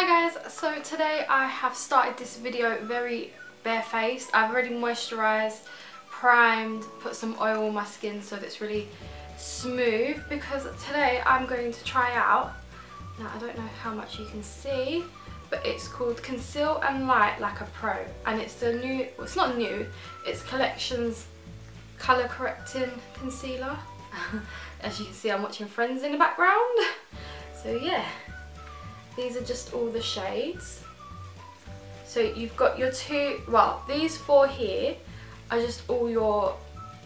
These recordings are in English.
Hi guys, so today I have started this video very barefaced. I've already moisturised, primed, put some oil on my skin so that it's really smooth because today I'm going to try out, now I don't know how much you can see, but it's called Conceal and Light Like a Pro and it's the new, well it's not new, it's Collection's colour correcting concealer. As you can see I'm watching Friends in the background. So yeah, these are just all the shades. So you've got your two, well these four here are just all your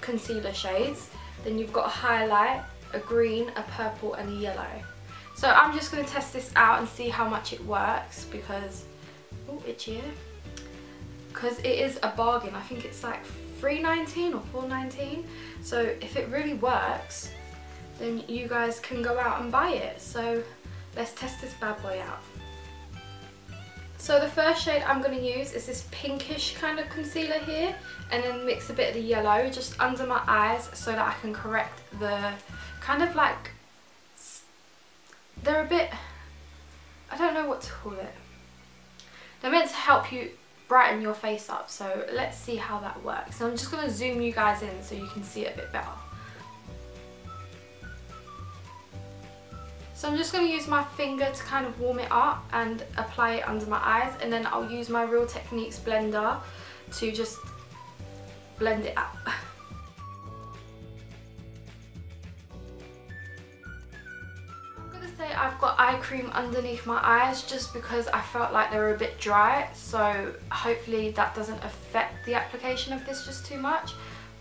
concealer shades. Then you've got a highlight, a green, a purple and a yellow. So I'm just going to test this out and see how much it works because, oh itchy eh? Because it is a bargain, I think it's like 3.19 or 4.19. So if it really works, then you guys can go out and buy it. So let's test this bad boy out. So the first shade I'm going to use is this pinkish kind of concealer here and then mix a bit of the yellow just under my eyes so that I can correct the kind of like, they're a bit, I don't know what to call it. They're meant to help you brighten your face up so let's see how that works. I'm just going to zoom you guys in so you can see it a bit better. So I'm just going to use my finger to kind of warm it up and apply it under my eyes and then I'll use my Real Techniques blender to just blend it out. I've got eye cream underneath my eyes just because I felt like they were a bit dry so hopefully that doesn't affect the application of this just too much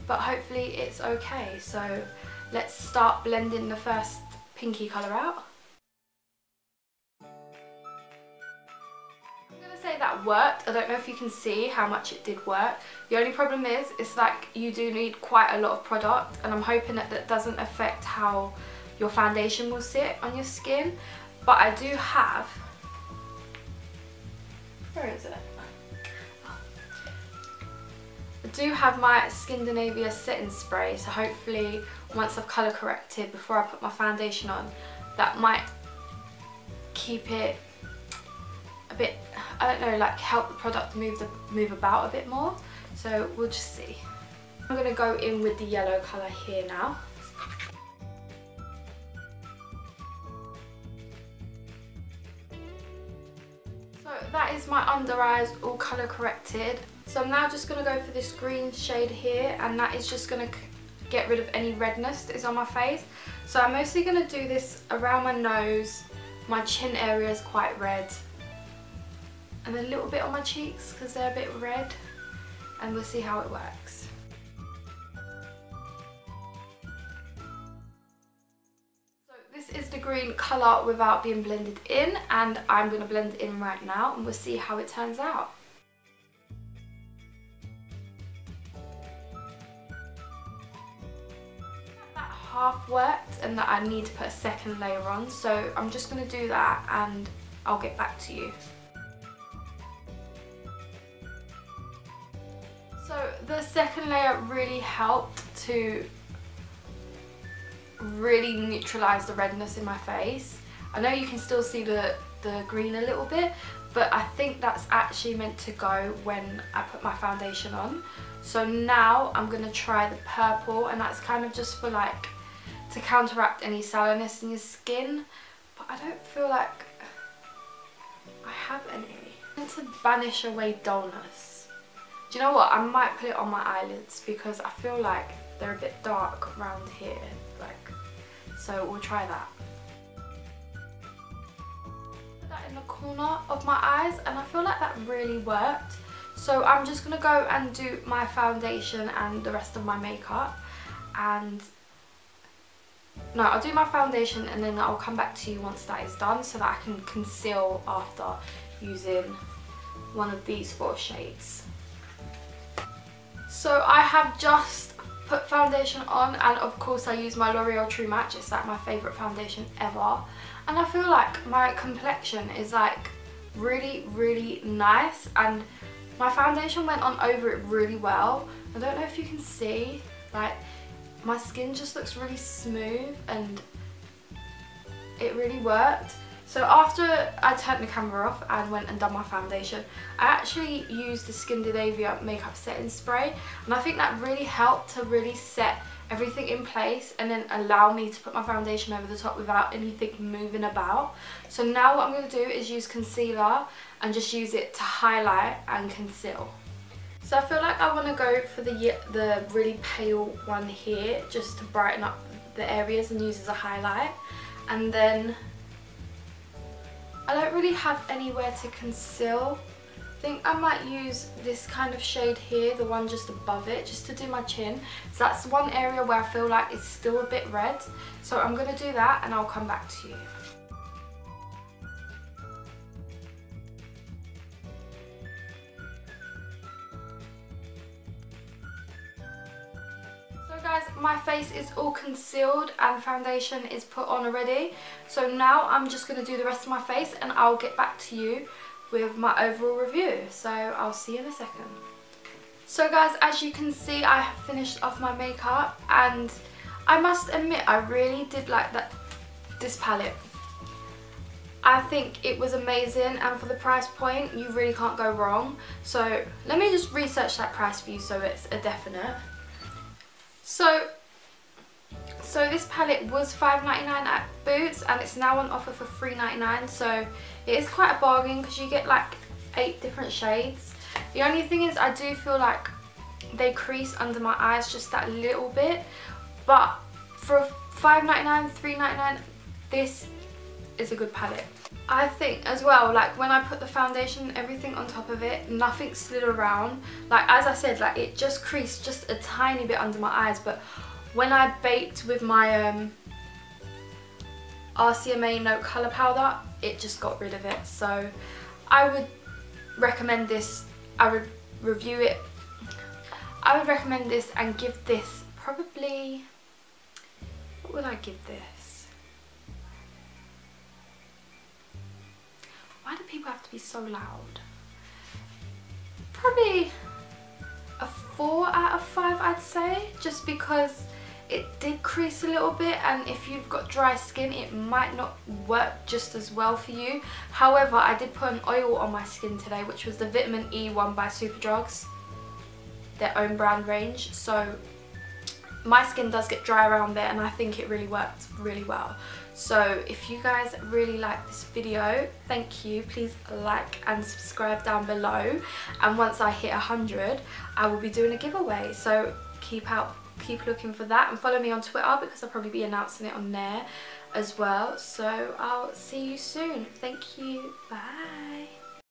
but hopefully it's okay so let's start blending the first pinky colour out. Say that worked. I don't know if you can see how much it did work. The only problem is, it's like you do need quite a lot of product and I'm hoping that that doesn't affect how your foundation will sit on your skin. But I do have, where is it? I do have my Skindinavia setting spray so hopefully once I've colour corrected before I put my foundation on that might keep it I don't know, like help the product move the move about a bit more. So we'll just see. I'm going to go in with the yellow colour here now. So that is my under eyes all colour corrected. So I'm now just going to go for this green shade here and that is just going to get rid of any redness that is on my face. So I'm mostly going to do this around my nose. My chin area is quite red and a little bit on my cheeks because they're a bit red and we'll see how it works. So this is the green colour without being blended in and I'm going to blend it in right now and we'll see how it turns out. That half worked and that I need to put a second layer on so I'm just going to do that and I'll get back to you. So the second layer really helped to really neutralise the redness in my face. I know you can still see the, the green a little bit, but I think that's actually meant to go when I put my foundation on. So now I'm going to try the purple and that's kind of just for like to counteract any sallowness in your skin. But I don't feel like I have any. And to banish away dullness. Do you know what? I might put it on my eyelids because I feel like they're a bit dark around here. Like, so we'll try that. Put that in the corner of my eyes and I feel like that really worked. So I'm just going to go and do my foundation and the rest of my makeup. And no, I'll do my foundation and then I'll come back to you once that is done so that I can conceal after using one of these four shades. So I have just put foundation on and of course I use my L'Oreal True Match. It's like my favourite foundation ever. And I feel like my complexion is like really, really nice and my foundation went on over it really well. I don't know if you can see, like my skin just looks really smooth and it really worked. So after I turned the camera off and went and done my foundation, I actually used the Skindinavia makeup setting spray and I think that really helped to really set everything in place and then allow me to put my foundation over the top without anything moving about. So now what I'm going to do is use concealer and just use it to highlight and conceal. So I feel like I want to go for the, the really pale one here just to brighten up the areas and use as a highlight. And then I don't really have anywhere to conceal. I think I might use this kind of shade here, the one just above it, just to do my chin. So that's one area where I feel like it's still a bit red. So I'm going to do that and I'll come back to you. Guys, my face is all concealed and foundation is put on already. So now I'm just going to do the rest of my face and I'll get back to you with my overall review. So I'll see you in a second. So guys, as you can see, I have finished off my makeup and I must admit, I really did like that this palette. I think it was amazing and for the price point, you really can't go wrong. So let me just research that price for you so it's a definite. So, so this palette was $5.99 at Boots and it's now on offer for $3.99 so it is quite a bargain because you get like eight different shades. The only thing is I do feel like they crease under my eyes just that little bit but for $5.99, $3.99 this is a good palette. I think as well, like when I put the foundation everything on top of it, nothing slid around. Like as I said, like it just creased just a tiny bit under my eyes, but when I baked with my um, RCMA No Colour Powder, it just got rid of it. So I would recommend this, I would review it, I would recommend this and give this probably, what would I give this? Why do people have to be so loud? Probably a 4 out of 5 I'd say, just because it did crease a little bit and if you've got dry skin it might not work just as well for you. However, I did put an oil on my skin today which was the Vitamin E one by Superdrugs, their own brand range. So my skin does get dry around there and I think it really worked really well. So if you guys really like this video, thank you. Please like and subscribe down below. And once I hit 100, I will be doing a giveaway. So keep out, keep looking for that. And follow me on Twitter because I'll probably be announcing it on there as well. So I'll see you soon. Thank you. Bye.